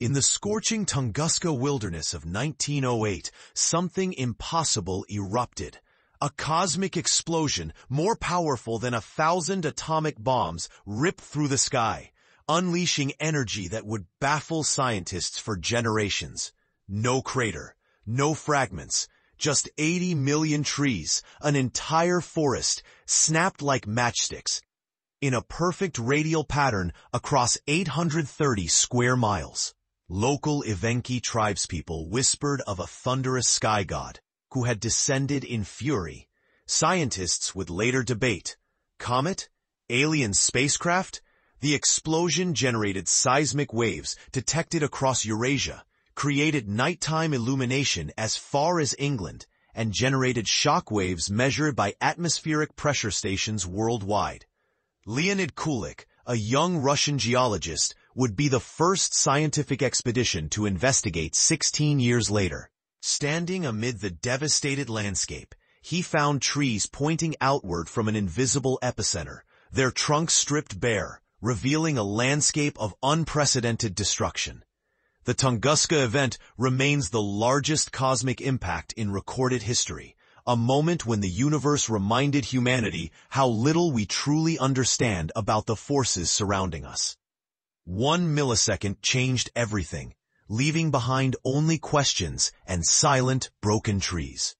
In the scorching Tunguska wilderness of 1908, something impossible erupted. A cosmic explosion, more powerful than a thousand atomic bombs, ripped through the sky, unleashing energy that would baffle scientists for generations. No crater, no fragments, just 80 million trees, an entire forest, snapped like matchsticks, in a perfect radial pattern across 830 square miles. Local Evenki tribespeople whispered of a thunderous sky god who had descended in fury. Scientists would later debate. Comet? Alien spacecraft? The explosion generated seismic waves detected across Eurasia, created nighttime illumination as far as England, and generated shock waves measured by atmospheric pressure stations worldwide. Leonid Kulik, a young Russian geologist, would be the first scientific expedition to investigate 16 years later. Standing amid the devastated landscape, he found trees pointing outward from an invisible epicenter, their trunks stripped bare, revealing a landscape of unprecedented destruction. The Tunguska event remains the largest cosmic impact in recorded history, a moment when the universe reminded humanity how little we truly understand about the forces surrounding us. One millisecond changed everything, leaving behind only questions and silent, broken trees.